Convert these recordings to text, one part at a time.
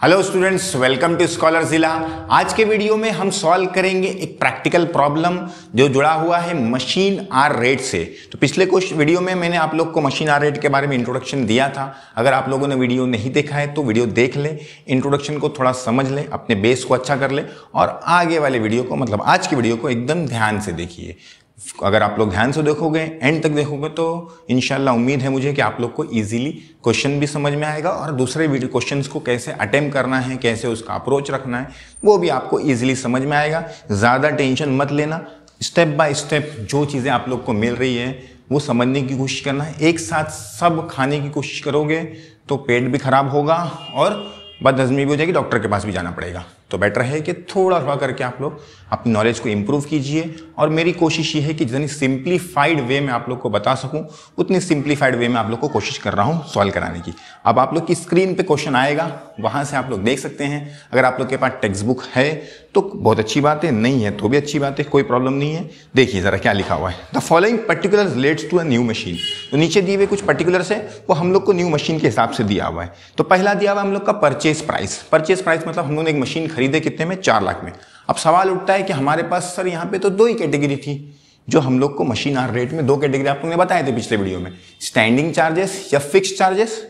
Hello students welcome to scholar जिला आज के वीडियो में हम सॉल्व करेंगे एक प्रैक्टिकल प्रॉब्लम जो जुड़ा हुआ है मशीन आर रेट से। तो पिछले कुछ वीडियो में मैंने आप लोग को मशीन आर रेट के बारे में इंट्रोडक्शन दिया था। अगर आप लोगों ने वीडियो नहीं देखा है तो वीडियो देख ले। इंट्रोडक्शन को थोड़ा समझ ले, अपने बेस को अच्छा कर ले। और आगे वाले वीडियो को मतलब आज की वीडियो को एकदम ध्यान से देखिए। अगर आप लोग ध्यान से देखोगे एंड तक देखोगे तो इनशाला उम्मीद है मुझे कि आप लोग को इजीली क्वेश्चन भी समझ में आएगा और दूसरे वीडियो क्वेश्चन को कैसे अटेम्प्ट करना है, कैसे उसका अप्रोच रखना है, वो भी आपको इजीली समझ में आएगा। ज़्यादा टेंशन मत लेना। स्टेप बाय स्टेप जो चीज़ें आप लोग को मिल रही है, वो समझने की कोशिश करना है। एक साथ सब खाने की कोशिश करोगे तो पेट भी खराब होगा और बदहजमी भी हो जाएगी डॉक्टर के पास भी जाना पड़ेगा। तो बेटर है कि थोड़ा थोड़ा करके आप लोग अपनी नॉलेज को इम्प्रूव कीजिए। और मेरी कोशिश ये है कि जितनी सिंप्लीफाइड वे में आप लोग को बता सकूँ, उतनी सिंप्लीफाइड वे में आप लोग को कोशिश कर रहा हूँ सॉल्व कराने की। अब आप लोग की स्क्रीन पे क्वेश्चन आएगा, वहाँ से आप लोग देख सकते हैं। अगर आप लोग के पास टेक्स्ट बुक है तो बहुत अच्छी बात है, नहीं है तो भी अच्छी बात है, कोई प्रॉब्लम नहीं है। देखिए ज़रा क्या लिखा हुआ है। The following particular relates to a new machine तो नीचे दिए हुए कुछ पर्टिकुलर्स है, वो हम लोग को न्यू मशीन के हिसाब से दिया हुआ है। तो पहला दिया हुआ हम लोग का परचेज प्राइस परचेज प्राइस मतलब हम लोगों ने एक मशीन खरीदे कितने में? चार लाख में। अब सवाल उठता है कि हमारे पास, सर, यहाँ पे तो दो ही कैटेगरी थी, जो हम लोग को मशीन आर रेट में दो कैटेगरी आप लोगों ने बताए थे पिछले वीडियो में। स्टैंडिंग चार्जेस या फिक्स चार्जेस?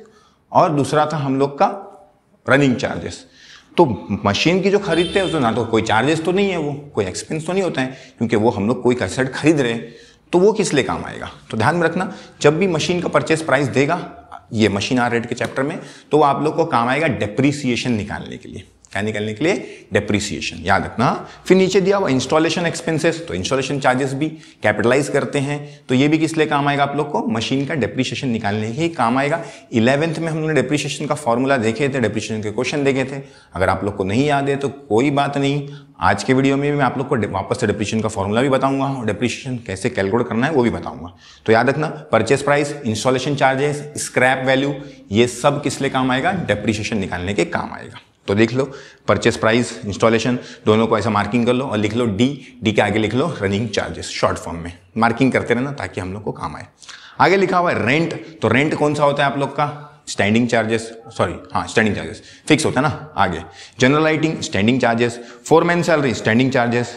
और दूसरा था हम लोग का रनिंग चार्जेस। तो मशीन की जो खरीदते हैं तो ना तो कोई चार्जेस तो नहीं है वो, कोई एक्सपेंस तो नहीं होता है, क्योंकि वो हम लोग कोई कैसेट खरीद रहे हैं तो वो किस लिए काम आएगा? तो ध्यान में रखना, जब भी मशीन का परचेस प्राइस देगा, ये मशीन आर रेट के चैप्टर में तो वो आप लोग को काम आएगा डेप्रीसिएशन निकालने के लिए। क्या निकलने के लिए डेप्रीसिएशन याद रखना, फिर नीचे दिया हुआ इंस्टॉलेशन एक्सपेंसेस तो इंस्टॉलेशन चार्जेस भी कैपिटलाइज करते हैं। तो ये भी किस लिए काम आएगा आप लोग को? मशीन का डेप्रीसिएशन निकालने के काम आएगा। इलेवेंथ में हम लोगों ने का फॉर्मूला देखे थे डेप्रीसिएशन के क्वेश्चन देखे थे। अगर आप लोग को नहीं याद है तो कोई बात नहीं। आज के वीडियो में भी मैं आप लोग को वापस से डेप्रीशिएशन का फॉर्मूला भी बताऊँगा और डेप्रीशिएशन कैसे कैलकुलेट करना है वो भी बताऊँगा। तो याद रखना purchase price installation charges scrap value ये सब किस लिए काम आएगा? डेप्रीशिएशन निकालने के काम आएगा। तो देख लो परचेस प्राइस इंस्टॉलेशन दोनों को ऐसा मार्किंग कर लो और लिख लो डी डी के आगे लिख लो रनिंग चार्जेस शॉर्ट फॉर्म में। मार्किंग करते रहना ताकि हम लोग को काम आए। आगे लिखा हुआ है रेंट तो रेंट कौन सा होता है आप लोग का? स्टैंडिंग चार्जेस सॉरी हाँ स्टैंडिंग चार्जेस फिक्स होता है ना? आगे। General lighting standing charges foreman salary standing charges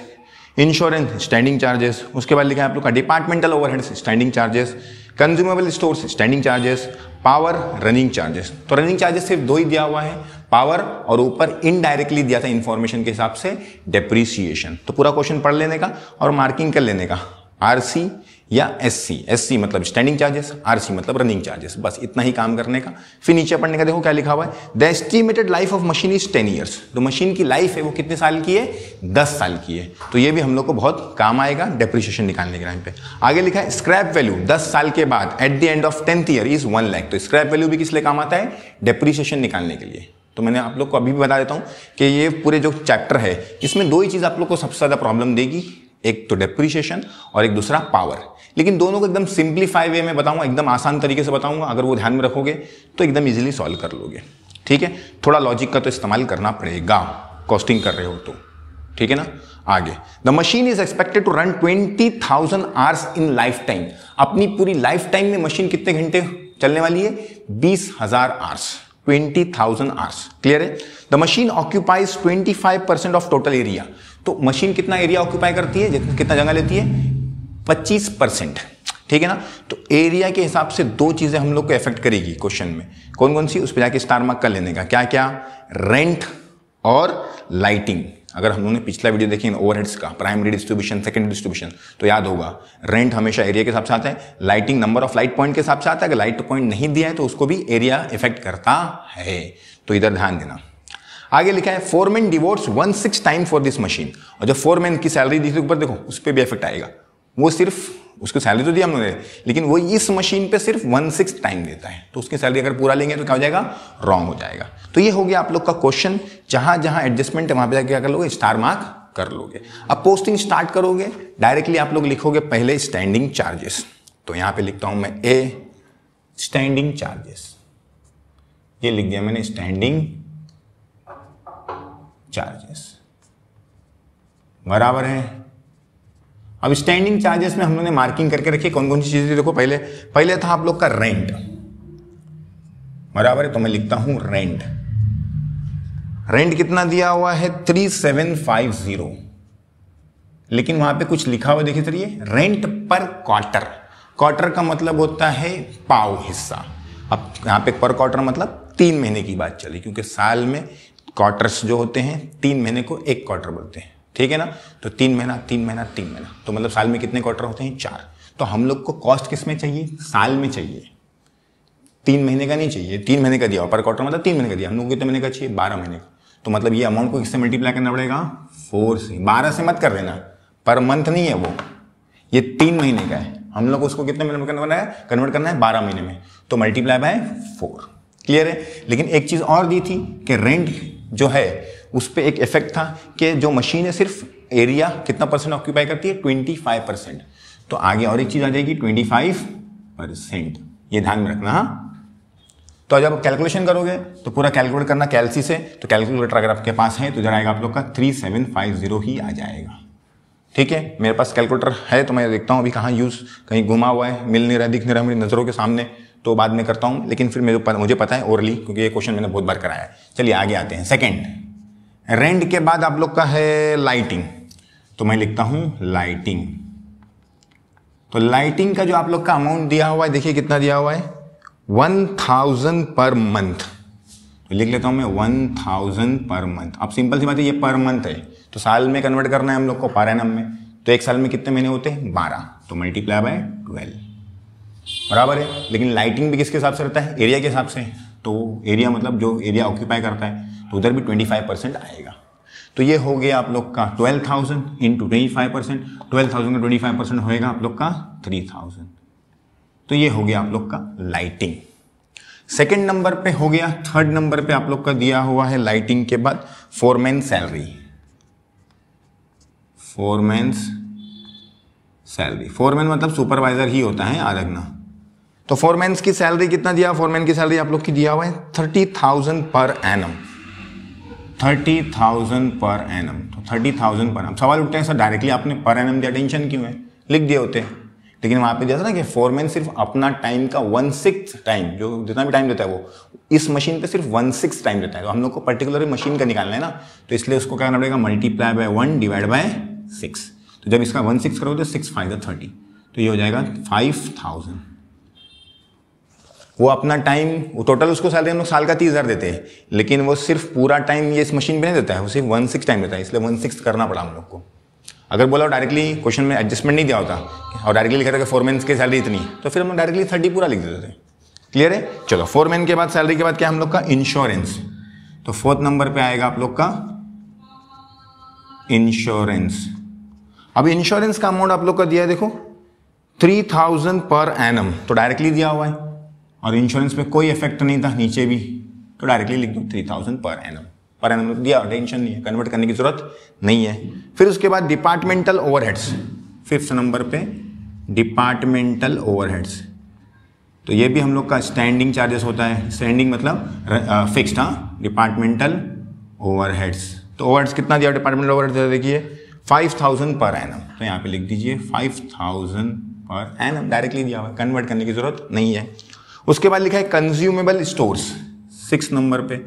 insurance standing charges उसके बाद लिखा है आप लोग का departmental overheads standing charges consumable stores standing charges power running charges तो रनिंग चार्जेस सिर्फ़ दो ही दिया हुआ है। पावर और ऊपर इनडायरेक्टली दिया था इंफॉर्मेशन के हिसाब से डेप्रीसिएशन तो पूरा क्वेश्चन पढ़ लेने का और मार्किंग कर लेने का। आरसी या एस सी एस सी मतलब स्टैंडिंग चार्जेस आर सी मतलब रनिंग चार्जेस बस इतना ही काम करने का। फिर नीचे पढ़ने का देखो क्या लिखा हुआ है। The estimated life of machine is ten years तो मशीन की लाइफ है वो कितने साल की है? दस साल की है। तो ये भी हम लोग को बहुत काम आएगा डेप्रिशिएशन निकालने के टाइम पे। आगे लिखा है स्क्रैप वैल्यू दस साल के बाद at the end of tenth year is one lakh तो स्क्रैप वैल्यू भी किस लिए काम आता है? डेप्रिशिएशन निकालने के लिए। तो मैंने आप लोग को अभी भी बता देता हूँ कि ये पूरे जो चैप्टर है, इसमें दो ही चीज़ आप लोग को सबसे ज़्यादा प्रॉब्लम देगी। एक तो डेप्रिशिएशन और एक दूसरा पावर लेकिन दोनों को एकदम सिंप्लीफाई वे में बताऊँगा, एकदम आसान तरीके से बताऊँगा। अगर वो ध्यान में रखोगे तो एकदम इजीली सॉल्व कर लोगे। ठीक है? थोड़ा लॉजिक का तो इस्तेमाल करना पड़ेगा। कॉस्टिंग कर रहे हो तो। ठीक है ना? आगे। The machine is expected to run twenty thousand hours in life time अपनी पूरी लाइफ टाइम में मशीन कितने घंटे चलने वाली है? बीस हज़ार hours twenty thousand hours clear है? The machine occupies twenty five percent of total area तो मशीन कितना एरिया ऑक्यूपाई करती है? कितना जगह लेती है? 25 परसेंट ठीक है ना? तो एरिया के हिसाब से दो चीज़ें हम लोग को इफ़ेक्ट करेगी क्वेश्चन में. कौन कौन सी? उस पर जाके स्टार मार्क कर लेने का। क्या क्या रेंट और लाइटिंग अगर हम लोगों ने पिछला वीडियो देखी ओवरहेड्स का प्राइमरी डिस्ट्रीब्यूशन सेकेंडरी डिस्ट्रीब्यूशन तो याद होगा रेंट हमेशा एरिया के हिसाब से आता है lighting number of light point के हिसाब से आता है, अगर लाइट पॉइंट नहीं दिया है तो उसको भी एरिया इफ़ेक्ट करता है। तो इधर ध्यान देना। आगे लिखा है foreman devotes one six time for this machine और जो फोरमैन की सैलरी दी थी ऊपर देखो, उस पर भी इफ़ेक्ट आएगा। वो सिर्फ़ उसको सैलरी तो दी हम लोगों लेकिन वो इस मशीन पे सिर्फ़ वन सिक्स टाइम देता है। तो उसकी सैलरी अगर पूरा लेंगे तो क्या हो जाएगा? रॉन्ग हो जाएगा। तो ये हो गया आप लोग का क्वेश्चन जहाँ जहाँ एडजस्टमेंट है, वहाँ पे जाकर क्या कर लोगे स्टार मार्क कर लोगे। अब पोस्टिंग स्टार्ट करोगे डायरेक्टली आप लोग लिखोगे पहले स्टैंडिंग चार्जेस तो यहाँ पे लिखता हूँ मैं ए स्टैंडिंग चार्जेस ये लिख दिया मैंने स्टैंडिंग चार्जेस बराबर है? अब स्टैंडिंग चार्जेस में हम लोगों ने मार्किंग करके रखी कौन कौन सी चीज़ें, देखो पहले पहले था आप लोग का रेंट बराबर है तो मैं लिखता हूँ रेंट रेंट कितना दिया हुआ है? थ्री सेवन फाइव ज़ीरो लेकिन वहाँ पे कुछ लिखा हुआ देखिए, चलिए रेंट पर क्वार्टर क्वार्टर का मतलब होता है पाव हिस्सा। अब यहाँ पे पर क्वार्टर मतलब तीन महीने की बात चली, क्योंकि साल में क्वार्टर्स जो होते हैं, तीन महीने को एक क्वार्टर बोलते हैं। ठीक है ना? तो तीन महीना तीन महीना तीन महीना। तो मतलब साल में कितने क्वार्टर होते हैं? चार। तो हम लोग को कॉस्ट किसमें चाहिए? साल में चाहिए। तीन महीने का नहीं चाहिए। तीन महीने का दिया। पर क्वार्टर मतलब तीन महीने का दिया। हम लोग कितने महीने का चाहिए? बारह महीने का। तो मतलब ये अमाउंट को किससे मल्टीप्लाई करना पड़ेगा? फोर से। बारह से मत कर देना। पर मंथ नहीं है वो। ये तीन महीने का है। हम लोग उसको कितने महीने में करना है? कन्वर्ट करना है बारह महीने में। तो मल्टीप्लाई बाय फोर क्लियर है? लेकिन एक चीज़ और दी थी कि रेंट जो है उस पर एक इफ़ेक्ट था कि जो मशीन है सिर्फ़ एरिया कितना परसेंट ऑक्यूपाई करती है? ट्वेंटी फाइव परसेंट तो आगे और एक चीज़ आ जाएगी ट्वेंटी फाइव परसेंट ये ध्यान में रखना हाँ? तो जब कैलकुलेशन करोगे तो पूरा कैलकुलेट करना कैलसी से तो कैलकुलेटर अगर आपके पास है तो जरा आप लोग का थ्री सेवन फाइव ज़ीरो ही आ जाएगा। ठीक है? मेरे पास कैलकुलेटर है तो मैं देखता हूँ अभी कहाँ यूज़ कहीं घुमा हुआ है, मिल नहीं रहा दिख नहीं रहा मेरी नज़रों के सामने तो बाद में करता हूँ। लेकिन फिर मेरे मुझे पता है ओरली क्योंकि ये क्वेश्चन मैंने बहुत बार कराया है। चलिए आगे आते हैं। सेकेंड रेंट के बाद आप लोग का है लाइटिंग तो मैं लिखता हूँ लाइटिंग तो लाइटिंग का जो आप लोग का अमाउंट दिया हुआ है, देखिए कितना दिया हुआ है? वन थाउज़ेंड पर मंथ तो लिख लेता हूँ मैं वन थाउज़ेंड पर मंथ अब सिंपल सी बात है, ये पर मंथ है। तो साल में कन्वर्ट करना है हम लोग को पर एनम में। तो एक साल में कितने महीने होते हैं? बारह। तो मल्टीप्लाई बाय ट्वेल्व बराबर है? लेकिन लाइटिंग भी किसके हिसाब से रहता है? एरिया के हिसाब से। तो एरिया मतलब जो एरिया ऑक्यूपाई करता है। तो उधर भी ट्वेंटी फाइव परसेंट आएगा। तो ये हो गया आप लोग का twelve thousand into twenty five percent twelve thousand का ट्वेंटी फाइव परसेंट होएगा आप लोग का थ्री थाउज़ेंड तो ये हो गया आप लोग का लाइटिंग सेकेंड नंबर पे हो गया थर्ड नंबर पे आप लोग का दिया हुआ है लाइटिंग के बाद foreman salary foreman salary foreman मतलब सुपरवाइजर ही होता है रखना। तो फोरमैन की सैलरी कितना दिया? फोरमैन की सैलरी आप लोग की दिया हुआ है thirty thousand per annum thirty thousand per annum. तो थर्टी थाउज़ेंड पर एनम। सवाल उठते हैं, सर डायरेक्टली आपने पर एनम दिया टेंशन क्यों है? लिख दिए होते हैं। लेकिन वहाँ पे जैसा ना कि फोरमैन सिर्फ़ अपना टाइम का वन सिक्स टाइम जो जितना भी टाइम देता है वो, इस मशीन पे सिर्फ़ वन सिक्स टाइम देता है। तो हम लोग को पर्टिकुलर मशीन का निकालना है ना तो इसलिए उसको क्या करना पड़ेगा? Multiply by one divide by six तो जब इसका वन सिक्स करोगे तो सिक्स फाइव थर्टी तो ये हो जाएगा फाइव थाउज़ेंड वो अपना टाइम वो टोटल उसको सैलरी हम लोग साल का तीस हज़ार देते हैं। लेकिन वो सिर्फ़ पूरा टाइम ये इस मशीन पे नहीं देता है, वो सिर्फ़ वन सिक्स टाइम देता है, इसलिए वन सिक्स करना पड़ा हम लोग को। अगर बोला डायरेक्टली क्वेश्चन में एडजस्टमेंट नहीं दिया होता, और डायरेक्टली लिखा था कि फोरमैन की सैलरी इतनी तो फिर हम लोग डायरेक्टली थर्टी पूरा लिख देते थे। क्लियर है? चलो फोरमैन के बाद सैलरी के बाद क्या हम लोग का? इंश्योरेंस तो फोर्थ नंबर पे आएगा आप लोग का? इंश्योरेंस अब इंश्योरेंस का अमाउंट आप लोग का दिया है, देखो थ्री थाउज़ेंड पर एनम तो डायरेक्टली दिया हुआ है। और इंश्योरेंस पे कोई इफ़ेक्ट नहीं था, नीचे भी तो डायरेक्टली लिख दो three thousand per annum per annum दिया टेंशन नहीं है कन्वर्ट करने की ज़रूरत नहीं है। फिर उसके बाद डिपार्टमेंटल ओवरहेड्स फिफ्थ नंबर पे डिपार्टमेंटल ओवरहेड्स तो ये भी हम लोग का स्टैंडिंग चार्जेस होता है। स्टैंडिंग मतलब फिक्स्ड हाँ? डिपार्टमेंटल ओवरहेड्स तो ओवरहेड्स कितना दिया डिपार्टमेंटल ओवरहेड्स देखिए। फाइव थाउज़ेंड पर एनम तो यहाँ पे लिख दीजिए five thousand per annum directly दिया हुआ कन्वर्ट करने की ज़रूरत नहीं है। उसके बाद लिखा है कंज्यूमेबल स्टोर्स सिक्स नंबर पे.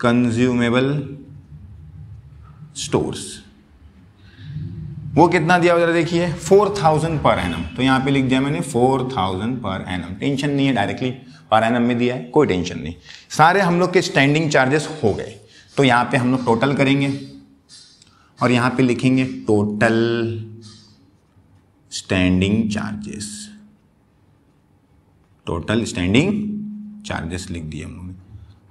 कंज्यूमेबल स्टोर्स वो कितना दिया हुआ देखिए? फोर थाउज़ेंड पर एनम तो यहाँ पे लिख दिया मैंने four thousand per annum tension नहीं है डायरेक्टली पर एनम में दिया है कोई टेंशन नहीं. सारे हम लोग के स्टैंडिंग चार्जेस हो गए. तो यहाँ पे हम लोग टोटल करेंगे और यहाँ पे लिखेंगे total standing charges total standing charges लिख दिए लोग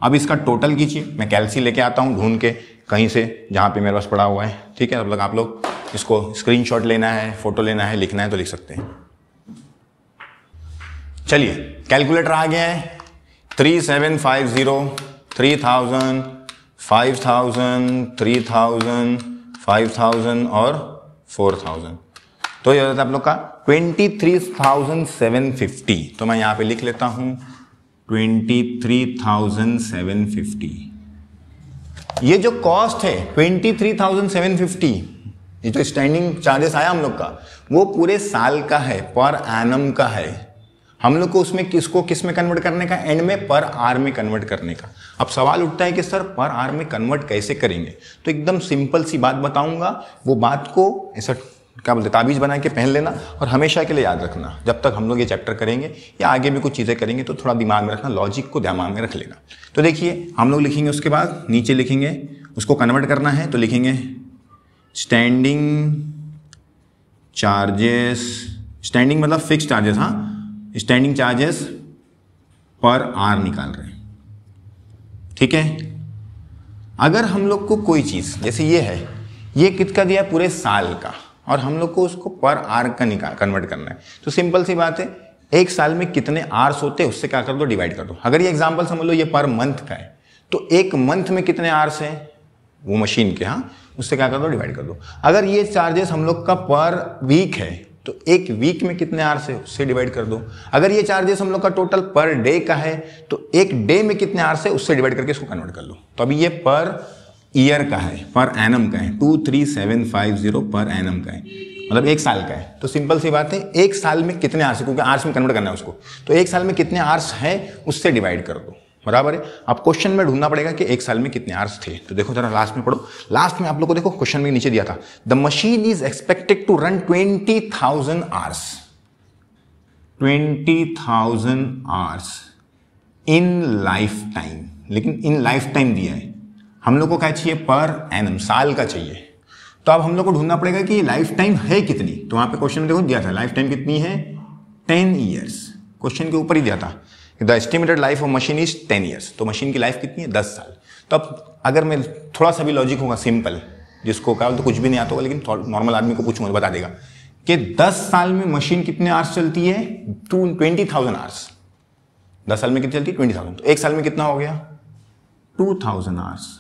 अब इसका टोटल कीजिए। मैं कैलसी लेके आता हूँ ढूंढ के कहीं से, जहाँ पे मेरे पास पड़ा हुआ है। ठीक है? मतलब आप लोग इसको स्क्रीनशॉट लेना है फ़ोटो लेना है, लिखना है तो लिख सकते हैं। चलिए कैलकुलेटर आ गया है। Three seven five zero three thousand five thousand three thousand five thousand और फोर थाउज़ेंड तो ये है आप लोग का twenty three thousand seven fifty तो मैं यहाँ पे लिख लेता हूँ twenty three thousand seven fifty ये जो कॉस्ट है twenty three thousand seven fifty ये जो स्टैंडिंग चार्जेस आया हम लोग का, वो पूरे साल का है पर एनम का है। हम लोग को उसमें किसको, किसमें कन्वर्ट करने का? एंड में पर आर में कन्वर्ट करने का। अब सवाल उठता है कि, सर पर आर में कन्वर्ट कैसे करेंगे? तो एकदम सिंपल सी बात बताऊँगा, वो बात को ऐसा क्या बोलते ताबीज बना के पहन लेना और हमेशा के लिए याद रखना। जब तक हम लोग ये चैप्टर करेंगे या आगे भी कुछ चीज़ें करेंगे तो थोड़ा दिमाग में रखना लॉजिक को दिमाग में रख लेना। तो देखिए, हम लोग लिखेंगे उसके बाद, नीचे लिखेंगे, उसको कन्वर्ट करना है तो लिखेंगे स्टैंडिंग चार्जेस स्टैंडिंग मतलब फिक्स चार्जेस हाँ? स्टैंडिंग चार्जेस पर आर निकाल रहे हैं। ठीक है? अगर हम लोग को कोई चीज़, जैसे ये है, ये कितना दिया पूरे साल का। और हम लोग को उसको पर आर का निकाल कन्वर्ट करना है। तो सिंपल सी बात है, एक साल में कितने आर्स होते हैं, उससे क्या कर दो डिवाइड कर दो। अगर ये एग्ज़ाम्पल समझ लो, ये पर मंथ का है तो एक मंथ में कितने आर्स हैं? वो मशीन के हाँ उससे क्या कर दो डिवाइड कर दो। अगर ये चार्जेस हम लोग का पर वीक है तो एक वीक में कितने आर्स है, उससे डिवाइड कर दो। अगर ये चार्जेस हम लोग का टोटल पर डे का है तो एक डे में कितने आर्स है, उससे डिवाइड करके इसको कन्वर्ट कर लो। तो अभी ये पर ईयर का है, पर एनम का है two three seven five zero per annum का है। मतलब एक साल का है। तो सिंपल सी बात है, एक साल में कितने आर्स, क्योंकि आर्स में कन्वर्ट करना है उसको। तो एक साल में कितने आर्स है, उससे डिवाइड कर दो। बराबर है? अब क्वेश्चन में ढूंढना पड़ेगा कि एक साल में कितने आर्स थे। तो देखो जरा लास्ट में पढ़ो। लास्ट में आप लोग को देखो क्वेश्चन में नीचे दिया था। The machine is expected to run twenty thousand hours twenty thousand hours in life time लेकिन इन लाइफ टाइम दिया है। हम लोग को क्या चाहिए पर एनम साल का चाहिए। तो अब हम लोग को ढूंढना पड़ेगा कि लाइफ टाइम है कितनी? तो वहाँ पे क्वेश्चन में देखो, दिया था लाइफ टाइम कितनी है? टेन ईयर्स क्वेश्चन के ऊपर ही दिया था the estimated life of machine is ten years तो मशीन की लाइफ कितनी है? दस साल। तो अब अगर मैं थोड़ा सा भी लॉजिक होगा सिंपल जिसको क्या तो कुछ भी नहीं आता होगा, लेकिन नॉर्मल आदमी को पूछूँगा, बता देगा कि दस साल में मशीन कितने आवर्स चलती है? टू ट्वेंटी थाउज़ेंड आवर्स दस साल में कितनी चलती है? ट्वेंटी थाउज़ेंड तो एक साल में कितना हो गया? टू थाउज़ेंड आवर्स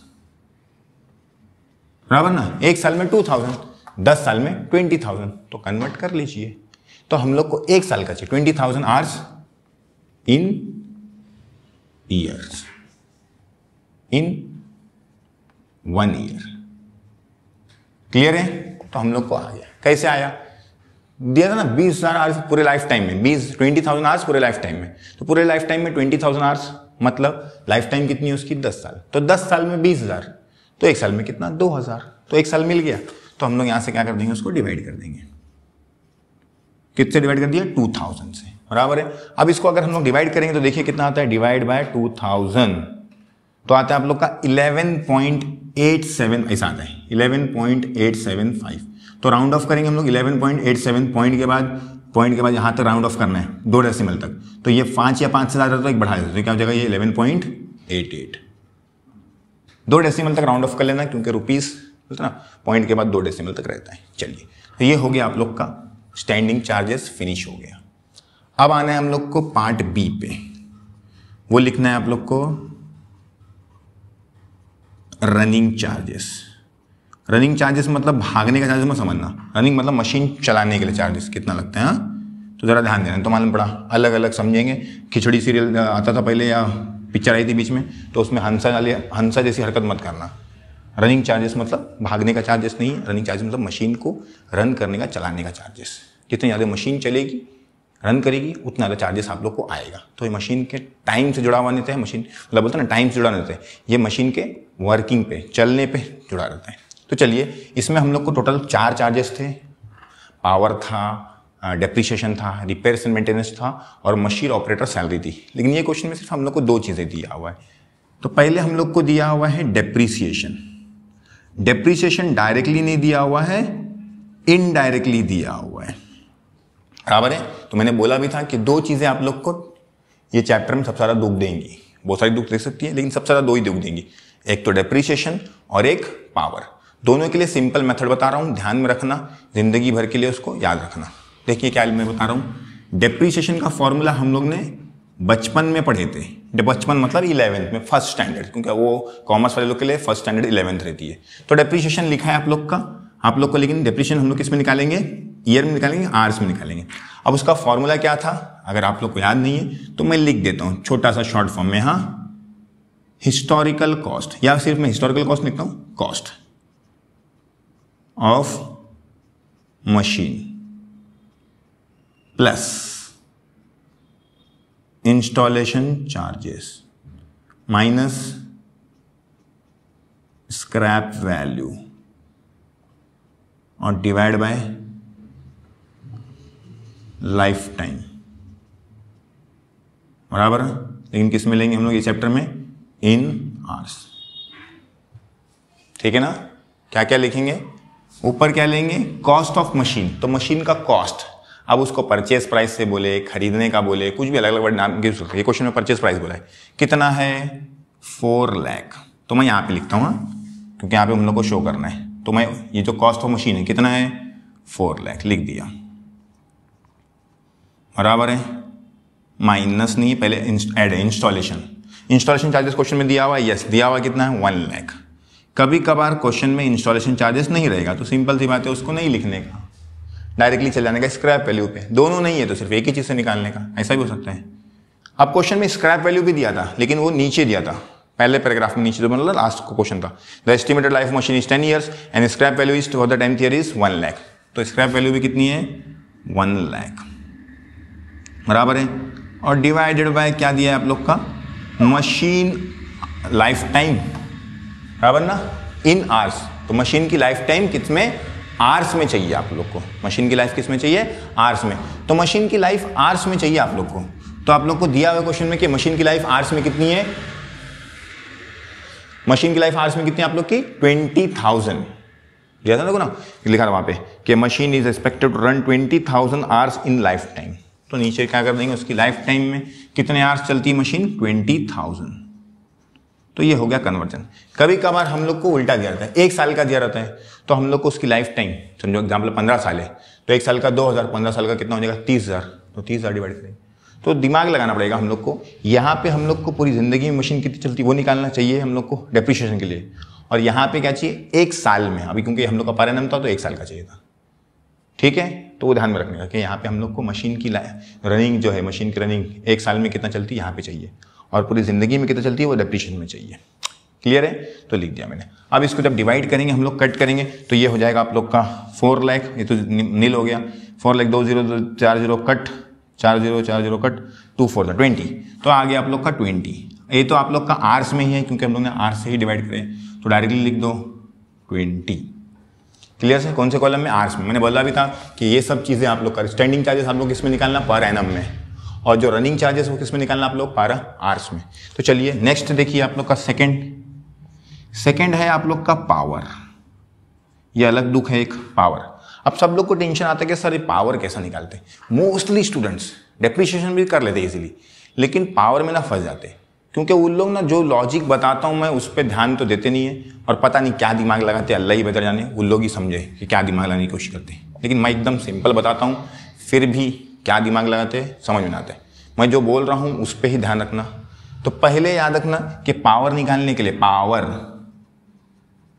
बराबर ना? एक साल में टू थाउज़ेंड दस साल में ट्वेंटी थाउज़ेंड तो कन्वर्ट कर लीजिए। तो हम लोग को एक साल का चाहिए। Twenty thousand hours in years in one year clear है? तो हम लोग को आ गया। कैसे आया? दिया था ना, बीस हज़ार आवर्स पूरे लाइफ टाइम में। बीस ट्वेंटी थाउज़ेंड आवर्स पूरे लाइफ टाइम में। तो पूरे लाइफ टाइम में ट्वेंटी थाउज़ेंड आवर्स मतलब लाइफ टाइम कितनी है उसकी? दस साल। तो दस साल में बीस हज़ार। तो एक साल में कितना? दो हज़ार। तो एक साल मिल गया। तो हम लोग यहाँ से क्या कर देंगे? उसको डिवाइड कर देंगे। कितने डिवाइड कर दिया? टू थाउज़ेंड से। बराबर है? अब इसको अगर हम लोग डिवाइड करेंगे तो देखिए कितना आता है। डिवाइड बाय टू थाउज़ेंड तो आता है आप लोग का इलेवन पॉइंट एट सेवन, ऐसा आता है। Eleven point eight seven five. तो राउंड ऑफ़ करेंगे हम लोग। Eleven point eight seven point के बाद पॉइंट के बाद यहाँ तक राउंड ऑफ़ करना है। दो डेसिमल तक। तो ये पाँच या पाँच से ज़्यादा तो एक बढ़ा देते तो क्या हो जाएगा? ये इलेवन पॉइंट एट एट। दो डेसिमल तक राउंड ऑफ़ कर लेना, क्योंकि रुपीज़ बोलते ना पॉइंट के बाद दो डेसिमल तक रहता है। चलिए तो ये हो गया आप लोग का स्टैंडिंग चार्जेस फिनिश हो गया। अब आना है हम लोग को पार्ट बी पे। वो लिखना है आप लोग को रनिंग चार्जेस रनिंग चार्जेस मतलब भागने का चार्जेस मत समझना। रनिंग मतलब मशीन चलाने के लिए चार्जेस कितना लगता है हाँ? तो ज़रा ध्यान देना तो मालूम पड़ा। अलग अलग समझेंगे। खिचड़ी सीरियल आता था पहले या पिक्चर आई थी बीच में तो उसमें हंसा वाली हंसा जैसी हरकत मत करना। रनिंग चार्जेस मतलब भागने का चार्जेस नहीं है रनिंग चार्जेस मतलब मशीन को रन करने का, चलाने का चार्जेस जितनी ज़्यादा मशीन चलेगी रन करेगी, उतना ज़्यादा चार्जेस आप लोग को आएगा। तो ये मशीन के टाइम से जुड़ा हुआ नहीं था मशीन मतलब बोलते हैं ना टाइम से जुड़ा रहता है ये मशीन के वर्किंग पे, चलने पे जुड़ा रहता है। तो चलिए, इसमें हम लोग को टोटल चार चार्जेस थे। पावर था डेप्रिसिएशन था रिपेयर्स एंड मेंटेनेंस था और मशीन ऑपरेटर सैलरी थी। लेकिन ये क्वेश्चन में सिर्फ़ हम लोग को दो चीज़ें दिया हुआ है। तो पहले हम लोग को दिया हुआ है डेप्रीसिएशन डेप्रीसिएशन डायरेक्टली नहीं दिया हुआ है इनडायरेक्टली दिया हुआ है। बराबर है? तो मैंने बोला भी था कि दो चीज़ें आप लोग को ये चैप्टर में सबसे ज़्यादा दुख देंगी। बहुत सारी दुख दे सकती है, लेकिन सबसे ज़्यादा दो ही दुख देंगी। एक तो डेप्रीसिएशन और एक पावर दोनों के लिए सिंपल मेथड बता रहा हूँ, ध्यान में रखना, ज़िंदगी भर के लिए उसको याद रखना। देखिए क्या मैं बता रहा हूँ। डेप्रीशिएशन का फॉर्मूला हम लोग ने बचपन में पढ़े थे। बचपन मतलब इलेवेंथ में फ़र्स्ट स्टैंडर्ड क्योंकि वो कॉमर्स वाले लोग के लिए फ़र्स्ट स्टैंडर्ड इलेवेंथ रहती है। तो डेप्रीशिएशन लिखा है आप लोग का। आप लोग को लेकिन डेप्रीशिएशन हम लोग किसमें निकालेंगे? ईयर में निकालेंगे आर्स में निकालेंगे। अब उसका फॉर्मूला क्या था? अगर आप लोग को याद नहीं है तो मैं लिख देता हूँ। छोटा सा शॉर्ट फॉर्म में हाँ। हिस्टोरिकल कॉस्ट या सिर्फ़ मैं हिस्टोरिकल कॉस्ट लिखता हूँ? Cost of machine plus installation charges minus scrap value और डिवाइड बाय लाइफ टाइम बराबर? लेकिन किसमें लेंगे हम लोग ये चैप्टर में? In hours. ठीक है ना? क्या क्या लिखेंगे? ऊपर क्या लेंगे? Cost of machine. तो मशीन का कॉस्ट। अब उसको परचेस प्राइस से बोले, खरीदने का बोले, कुछ भी अलग अलग वर्ड नाम गिर सकते ये क्वेश्चन में परचेस प्राइस बोला है। कितना है? फोर लैख तो मैं यहाँ पे लिखता हूँ हाँ? क्योंकि यहाँ पे हम लोग को शो करना है। तो मैं, ये जो कॉस्ट ऑफ़ मशीन है, कितना है? फोर लैख लिख दिया। बराबर है? माइनस नहीं, पहले एड है इंस्टॉलेशन इंस्टॉलेशन चार्जेस क्वेश्चन में दिया हुआ है? यस दिया हुआ कितना है? वन लैख कभी कभार क्वेश्चन में इंस्टॉलेशन चार्जेस नहीं रहेगा। तो सिंपल सी बात है, उसको नहीं लिखने का। डायरेक्टली चल जाने का स्क्रैप वैल्यू पे। दोनों नहीं है तो सिर्फ़ एक ही चीज़ से निकालने का। ऐसा भी हो सकता है। अब क्वेश्चन में स्क्रैप वैल्यू भी दिया था, लेकिन वो नीचे दिया था। पहले पैराग्राफ में नीचे जो मतलब लास्ट क्वेश्चन था। The estimated life machine is ten years and scrap value is for the time there is one lakh तो स्क्रैप वैल्यू भी कितनी है? वन लैख बराबर है? और डिवाइडेड बाय क्या दिया है आप लोग का? मशीन लाइफ टाइम बराबर ना? इन आर्स तो मशीन की लाइफ टाइम में आर्स में चाहिए आप लोग को। मशीन की लाइफ किसमें चाहिए? आर्स में। तो मशीन की लाइफ आर्स में चाहिए आप लोग को। तो आप लोग को दिया हुआ क्वेश्चन में कि मशीन की लाइफ आर्स में कितनी है? मशीन की लाइफ आर्स में कितनी आप लोग की? ट्वेंटी थाउज़ेंड था देखो ना? लिखा था वहाँ पे कि machine is expected to run twenty thousand hours in life time तो नीचे क्या कर देंगे? उसकी लाइफ टाइम में कितने आर्स चलती है मशीन ट्वेंटी थाउज़ेंड तो ये हो गया कन्वर्जन कभी कभार हम लोग को उल्टा दिया रहता है। एक साल का दिया रहता है तो हम लोग को उसकी लाइफ टाइम समझो एग्ज़ाम्पल पंद्रह साल है तो एक साल का दो हज़ार, पंद्रह साल का कितना हो जाएगा? तीस हज़ार। तो तीस हज़ार डिवाइड करेंगे तो दिमाग लगाना पड़ेगा हम लोग को। यहाँ पे हम लोग को पूरी ज़िंदगी में मशीन कितनी चलती वो निकालना चाहिए हम लोग को डेप्रिशिएशन के लिए। और यहाँ पे क्या चाहिए? एक साल में। अभी क्योंकि हम लोग का पारायणम था तो एक साल का चाहिए था। ठीक है? तो वो ध्यान में रखने का कि यहाँ पे हम लोग को मशीन की रनिंग जो है मशीन की रनिंग एक साल में कितना चलती है? यहाँ पे चाहिए। और पूरी ज़िंदगी में कितना चलती है, वो डेप्रिशिएशन में चाहिए। क्लियर है? तो लिख दिया मैंने। अब इसको जब डिवाइड करेंगे, हम लोग कट करेंगे तो ये हो जाएगा आप लोग का फोर लैख ये तो नील हो गया। फोर लैख दो ज़ीरो चार ज़ीरो कट चार ज़ीरो चार zero cut two four twenty तो आ गया आप लोग का ट्वेंटी ये तो आप लोग का आर्स में ही है, क्योंकि हम लोग ने आर्स से ही डिवाइड करे। तो डायरेक्टली लिख दो ट्वेंटी क्लियर से कौन से कॉलम में? आर्स में। मैंने बोला भी था कि ये सब चीज़ें आप लोग का स्टैंडिंग चार्जेस आप लोग इसमें निकालना पर एनम में। और जो रनिंग चार्जेस वो किसमें निकालना आप लोग? पारा आर्स में। तो चलिए नेक्स्ट देखिए आप लोग का सेकेंड सेकेंड है आप लोग का पावर ये अलग दुख है एक पावर अब सब लोग को टेंशन आता है कि सर ये पावर कैसा निकालते हैं? मोस्टली स्टूडेंट्स डेप्रिशिएशन भी कर लेते इजीली लेकिन पावर में ना फंस जाते क्योंकि उन लोग ना जो लॉजिक बताता हूँ मैं, उस पर ध्यान तो देते नहीं है और पता नहीं क्या दिमाग लगाते अल्लाह ही बेहतर जाने, उन लोग ही समझे कि क्या दिमाग लगाने की कोशिश करते हैं। लेकिन मैं एकदम सिंपल बताता हूँ, फिर भी क्या दिमाग लगाते हैं? समझ में आते। मैं जो बोल रहा हूँ उस पर ही ध्यान रखना। तो पहले याद रखना कि पावर निकालने के लिए पावर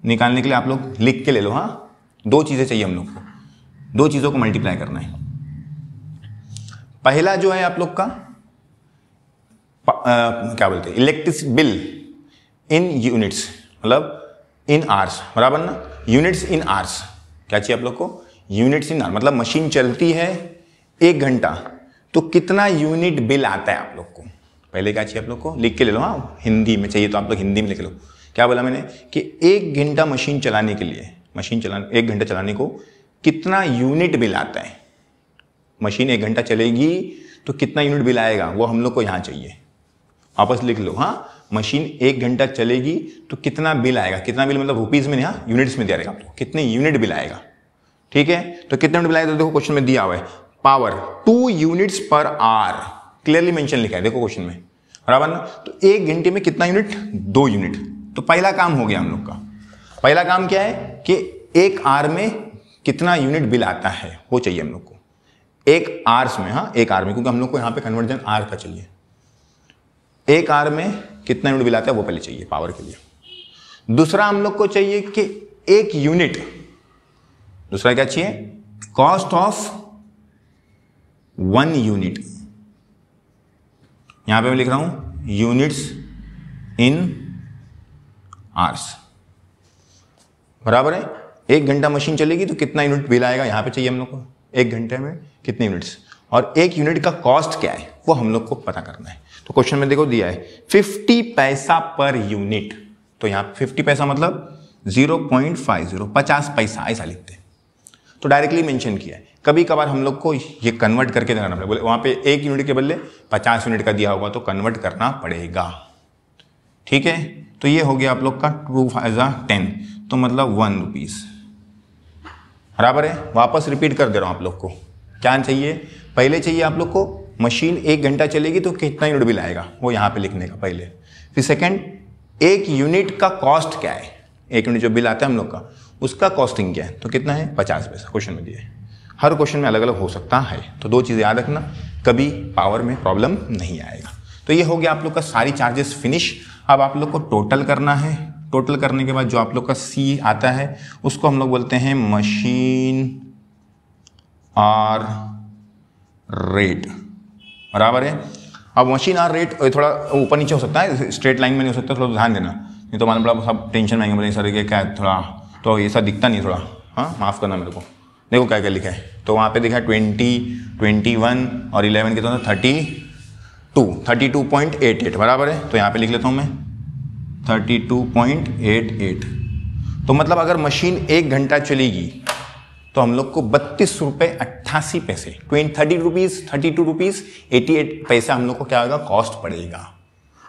निकालने के लिए आप लोग लिख के ले लो हाँ? दो चीज़ें चाहिए हम लोग को। दो चीज़ों को मल्टीप्लाई करना है। पहला जो है आप लोग का आ, क्या बोलते हैं? इलेक्ट्रिक बिल इन यूनिट्स मतलब इन आर्स बराबर ना? यूनिट्स इन आर्स क्या चाहिए आप लोग को? यूनिट्स इन आर मतलब मशीन चलती है एक घंटा तो कितना यूनिट बिल आता है आप लोग को? पहले क्या चाहिए आप लोग को? लिख के ले लो हाँ हिंदी में चाहिए तो आप लोग हिंदी में लिख लो। क्या बोला मैंने? कि एक घंटा मशीन चलाने के लिए, मशीन चलाने, एक घंटा चलाने को कितना यूनिट बिल आता है? मशीन एक घंटा चलेगी तो कितना यूनिट बिल आएगा? वो हम लोग को यहाँ चाहिए। वापस लिख लो हाँ मशीन एक घंटा चलेगी तो कितना बिल आएगा? कितना बिल मतलब रुपीज़ में नहीं हाँ यूनिट्स में दिया रहेगा आपको कितने यूनिट बिल आएगा? ठीक है? तो कितना यूनिट बिल आएगा? तो देखो क्वेश्चन में दिया हुआ है। पावर टू यूनिट्स पर आर क्लियरली मेंशन लिखा है, देखो क्वेश्चन में। बराबर ना? तो एक घंटे में कितना यूनिट दो यूनिट तो पहला काम हो गया हम लोग का। पहला काम क्या है? कि एक आर में कितना यूनिट बिल आता है, वो चाहिए हम लोग को। एक आर्स में हाँ एक आर में, क्योंकि हम लोग को यहाँ पे कन्वर्जन आर का चाहिए। एक आर में कितना यूनिट बिल आता है, वो पहले चाहिए पावर के लिए। दूसरा हम लोग को चाहिए कि एक यूनिट दूसरा क्या चाहिए? कॉस्ट ऑफ़ वन यूनिट यहाँ पे मैं लिख रहा हूँ, यूनिट्स इन आर्स। बराबर है? एक घंटा मशीन चलेगी तो कितना यूनिट बिल आएगा यहाँ पे चाहिए हम लोग को? एक घंटे में कितने यूनिट्स? और एक यूनिट का कॉस्ट क्या है? वो हम लोग को पता करना है। तो क्वेश्चन में देखो दिया है 50 पैसा पर यूनिट। तो यहाँ 50 पैसा मतलब 0.50 पचास पैसा, ऐसा लिखते हैं। तो डायरेक्टली मेंशन किया है। कभी कभार हम लोग को ये कन्वर्ट करके देना पड़ेगा। बोले, वहाँ पे एक यूनिट के बदले पचास यूनिट का दिया होगा तो कन्वर्ट करना पड़ेगा। ठीक है? तो ये हो गया आप लोग का टू फाइजा टेन तो मतलब वन रुपीज़ बराबर है? वापस रिपीट कर दे रहा हूँ आप लोग को। क्या चाहिए? पहले चाहिए आप लोग को मशीन एक घंटा चलेगी तो कितना यूनिट बिल आएगा? वो यहाँ पे लिखने का पहले। फिर सेकंड एक यूनिट का कॉस्ट क्या है? एक यूनिट जो बिल आता है हम लोग का, उसका कॉस्टिंग क्या है? तो कितना है? पचास पैसा। क्वेश्चन में दिए हर क्वेश्चन में अलग अलग हो सकता है। तो दो चीज़ें याद रखना, कभी पावर में प्रॉब्लम नहीं आएगा। तो ये हो गया आप लोग का सारी चार्जेस फिनिश अब आप लोग को टोटल करना है। टोटल करने के बाद जो आप लोग का सी आता है, उसको हम लोग बोलते हैं मशीन आर रेट बराबर है? अब मशीन आर रेट थोड़ा ऊपर नीचे हो सकता है। स्ट्रेट लाइन में नहीं हो सकता, थोड़ा ध्यान देना। नहीं तो मान बड़ा सब टेंशन में आएँगे बोले सर क्या है? थोड़ा तो ऐसा दिखता नहीं थोड़ा। हाँ माफ़ करना मेरे को। देखो क्या क्या लिखा है। तो वहाँ पे दिखा ट्वेंटी ट्वेंटी वन और इलेवन कितना था thirty two thirty two point eight eight, बराबर है? तो यहाँ पे लिख लेता हूँ मैं, thirty two point eight eight. तो मतलब अगर मशीन एक घंटा चलेगी तो हम लोग को बत्तीस रुपये अट्ठासी पैसे twenty thirty rupees thirty two rupees eighty eight पैसा हम लोग को क्या होगा? कॉस्ट पड़ेगा।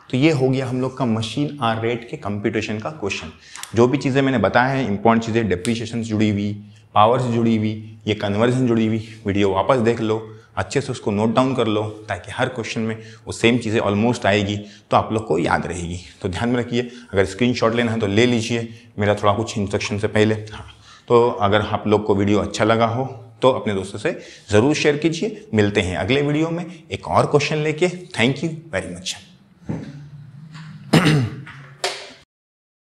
तो ये हो गया हम लोग का मशीन आर रेट के कंप्यूटेशन का क्वेश्चन। जो भी चीज़ें मैंने बताया है, इंपॉर्टेंट चीज़ें डेप्रीशिएशन जुड़ी हुई पावर से जुड़ी हुई, ये कन्वर्जन जुड़ी हुई वीडियो वापस देख लो, अच्छे से उसको नोट डाउन कर लो, ताकि हर क्वेश्चन में वो सेम चीज़ें ऑलमोस्ट आएगी तो आप लोग को याद रहेगी। तो ध्यान में रखिए, अगर स्क्रीन लेना है तो ले लीजिए, मेरा थोड़ा कुछ इंस्ट्रक्शन से पहले। हाँ तो अगर आप लोग को वीडियो अच्छा लगा हो तो अपने दोस्तों से ज़रूर शेयर कीजिए। मिलते हैं अगले वीडियो में एक और क्वेश्चन लेके। Thank you very much